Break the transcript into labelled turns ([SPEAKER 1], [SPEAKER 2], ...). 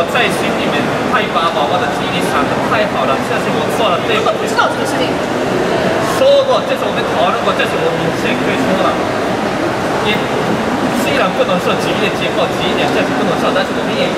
[SPEAKER 1] 我在心里面太把宝宝的记忆想的太好了，这是我做了对不
[SPEAKER 2] 不知道这个事情，
[SPEAKER 1] 说过，这是我们讨论过，这是我明确可以说了。你虽然不能说几月几号几点，这是不能说，但是我们也